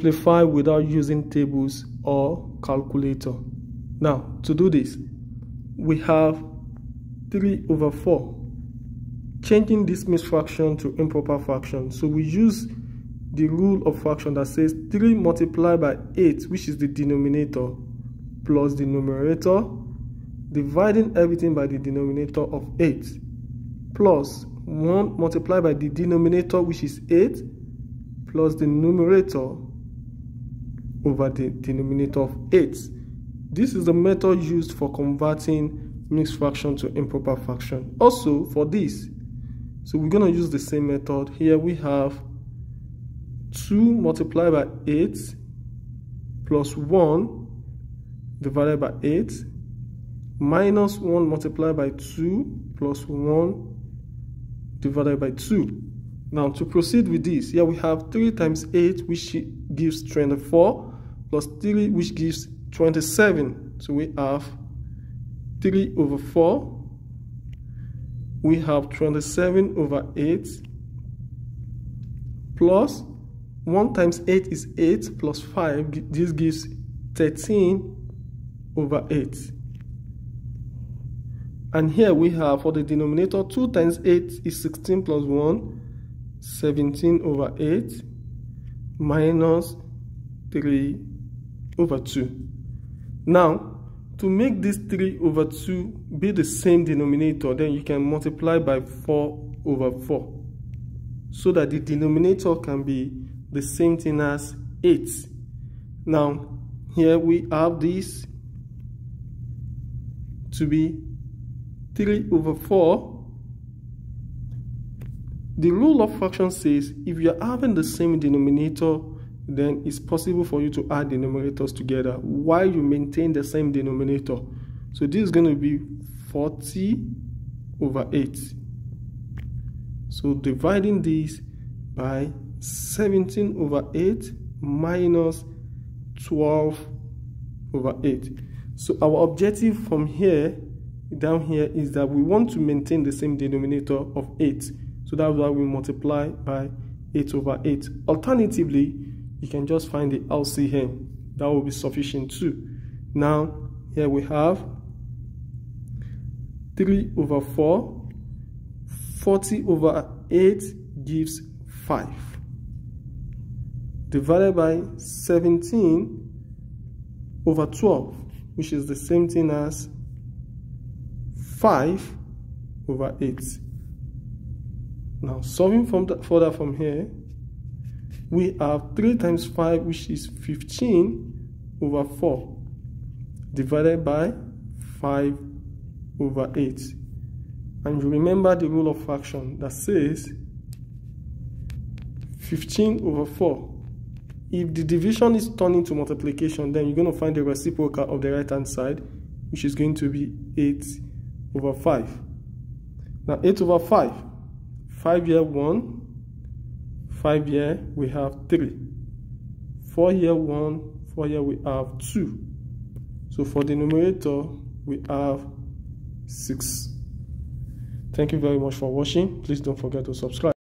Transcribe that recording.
simplify without using tables or calculator. Now, to do this, we have 3 over 4. Changing this mixed fraction to improper fraction. So we use the rule of fraction that says 3 multiplied by 8, which is the denominator, plus the numerator, dividing everything by the denominator of 8, plus 1 multiplied by the denominator, which is 8, plus the numerator over the denominator of 8. This is the method used for converting mixed fraction to improper fraction. Also, for this, so we're going to use the same method. Here we have 2 multiplied by 8 plus 1 divided by 8 minus 1 multiplied by 2 plus 1 divided by 2. Now to proceed with this, here we have 3 times 8 which gives 24 plus 3 which gives 27. So we have 3 over 4. We have 27 over 8 plus 1 times 8 is 8 plus 5. This gives 13 over 8. And here we have for the denominator 2 times 8 is 16 plus 1, 17 over 8 minus 3 over 2. Now, to make this 3 over 2 be the same denominator, then you can multiply by 4 over 4 so that the denominator can be the same thing as 8. Now, here we have this to be 3 over 4. The rule of fraction says if you are having the same denominator, then it's possible for you to add the numerators together while you maintain the same denominator. So this is going to be 40 over 8. So dividing this by 17 over 8 minus 12 over 8. So our objective from here down here is that we want to maintain the same denominator of 8. So that's why we multiply by 8 over 8. Alternatively, you can just find the LCM. That will be sufficient too. Now, here we have 3 over 4. 40 over 8 gives 5. Divided by 17 over 12, which is the same thing as 5 over 8. Now, solving from the, further from here, we have 3 times 5, which is 15 over 4, divided by 5 over 8. And you remember the rule of fraction that says 15 over 4. If the division is turned into multiplication, then you're going to find the reciprocal of the right hand side, which is going to be 8 over 5. Now 8 over 5. 5 here 1. 5 here we have 3. 4 here 1. 4 here we have 2. So for the numerator we have 6. Thank you very much for watching. Please don't forget to subscribe.